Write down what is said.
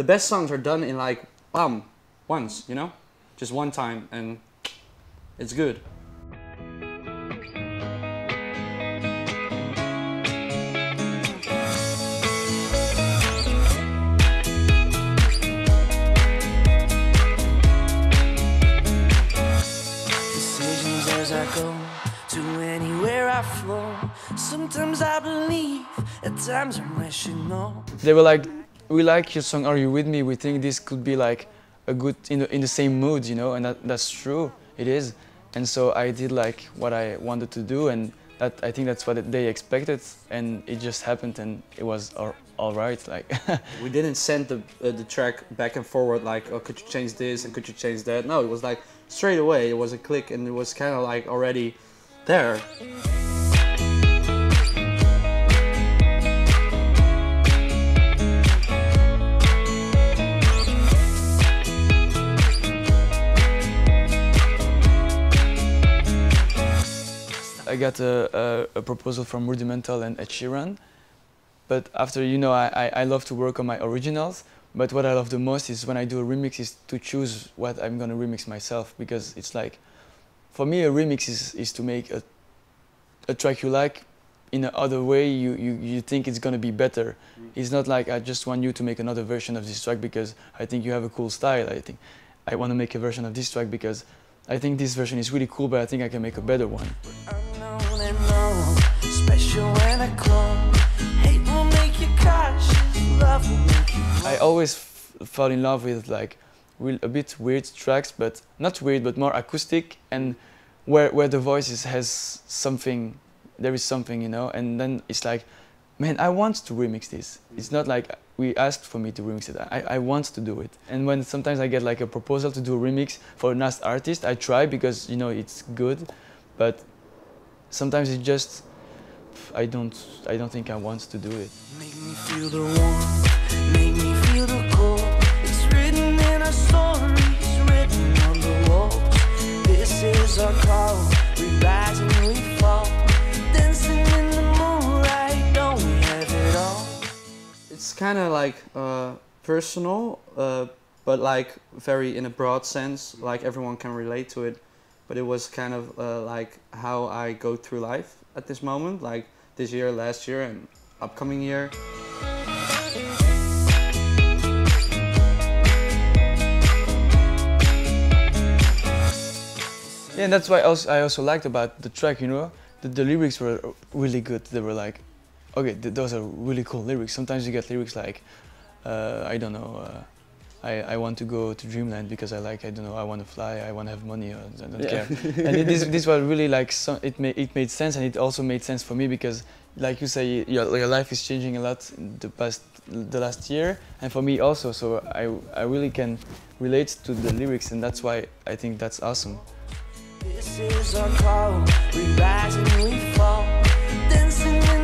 the best songs are done in like um once, you know, just one time, and it's good. decisions as I go to anywhere I flow. Sometimes I believe, at times I'm rational. They were like, we like your song, Are You With Me? We think this could be like a good, in the, in the same mood, you know, and that, that's true, it is. And so I did like what I wanted to do and that, I think that's what they expected and it just happened and it was all, all right, like. We didn't send the uh, the track back and forward like, oh, could you change this and could you change that? No, it was like straight away. It was a click and it was kind of like already there. I got a, a, a proposal from Rudimental and Ed Sheeran. But after, you know, I, I, I love to work on my originals. But what I love the most is when I do a remix is to choose what I'm gonna remix myself because it's like, for me a remix is, is to make a, a track you like in another way you, you, you think it's gonna be better. Mm-hmm. It's not like I just want you to make another version of this track because I think you have a cool style. I think I want to make a version of this track because I think this version is really cool, but I think I can make a better one. Uh, I always f- fall in love with like a bit weird tracks, but not weird, but more acoustic, and where where the voice is, has something, there is something, you know. And then it's like, man, I want to remix this. It's not like we asked for me to remix it. I, I want to do it. And when sometimes I get like a proposal to do a remix for a nice artist, I try because you know it's good, but sometimes it just I don't I don't think I want to do it. Make me feel the warmth, make me feel the cold. It's written in our stories, written on the walls. This is our call, we rise and we fall. Dancing in the moonlight, don't we have it all? It's kind of like uh, personal, uh, but like very in a broad sense, like everyone can relate to it. But it was kind of uh, like how I go through life at this moment, like this year, last year, and upcoming year. Yeah, and that's why I also liked about the track, you know, the, the lyrics were really good. They were like, okay, th- those are really cool lyrics. Sometimes you get lyrics like, uh, I don't know, uh, I, I want to go to dreamland because I like, I don't know, I want to fly, I want to have money, or I don't Yeah. care. and it, this, this was really like, so, it, made, it made sense and it also made sense for me because, like you say, your, your life is changing a lot in the past, the last year, and for me also. So I, I really can relate to the lyrics and that's why I think that's awesome. This is our call, we rise and we fall. Dancing in